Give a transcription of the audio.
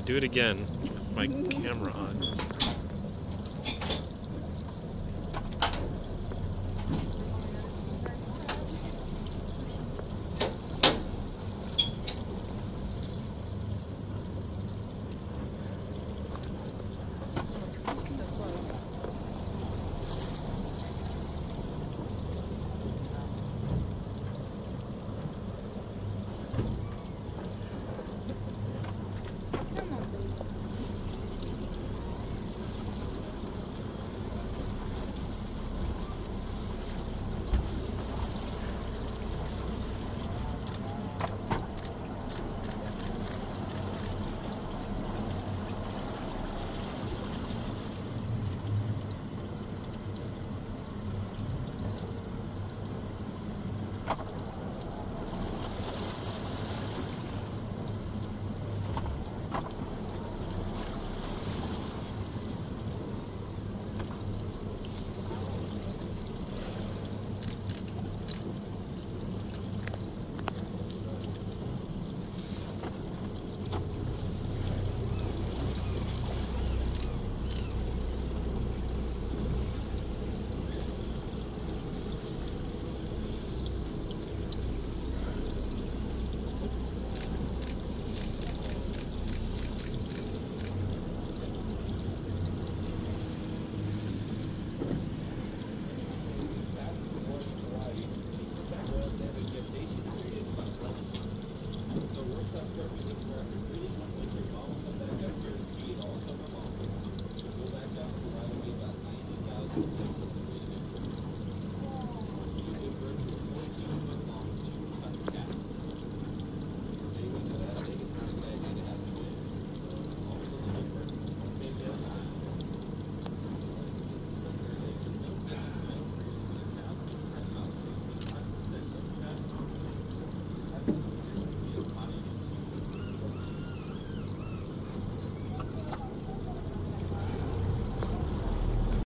I do it again. My camera on.